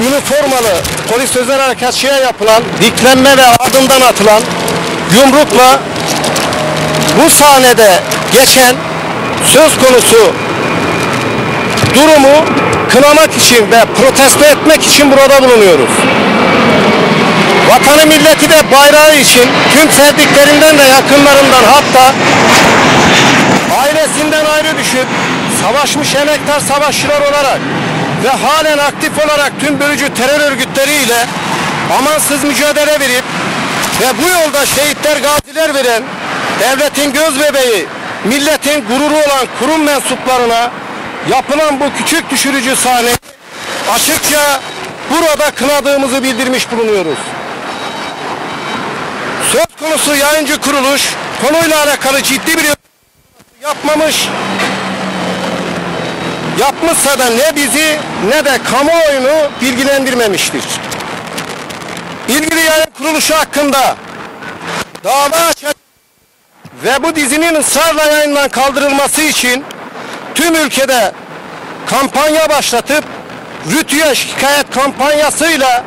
üniformalı polis özel harekatçıya yapılan diklenme ve ardından atılan yumrukla bu sahnede geçen söz konusu durumu kınamak için ve protesto etmek için burada bulunuyoruz. Vatanı milleti de bayrağı için tüm sevdiklerinden de yakınlarından hatta ailesinden ayrı düşüp savaşmış emektar savaşçılar olarak ve halen aktif olarak tüm bölücü terör örgütleriyle amansız mücadele verip ve bu yolda şehitler gaziler veren devletin göz bebeği milletin gururu olan kurum mensuplarına yapılan bu küçük düşürücü sahne açıkça burada kınadığımızı bildirmiş bulunuyoruz. Söz konusu yayıncı kuruluş konuyla alakalı ciddi bir yapmamış. Yapmışsa da ne bizi ne de kamuoyunu bilgilendirmemiştir. İlgili yayın kuruluşu hakkında dava açacak ve bu dizinin ısrarla yayından kaldırılması için tüm ülkede kampanya başlatıp Rütü'ye şikayet kampanyasıyla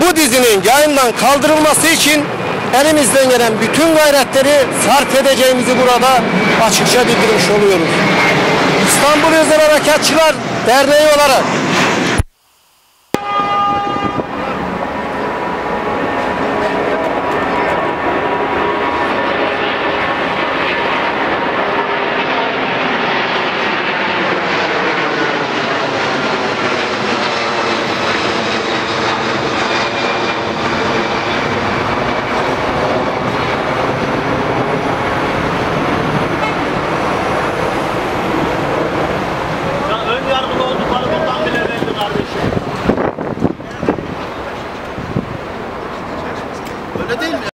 bu dizinin yayından kaldırılması için elimizden gelen bütün gayretleri sarf edeceğimizi burada açıkça bildirmiş oluyoruz. İstanbul Özel Harekatçılar Derneği olarak Öyle?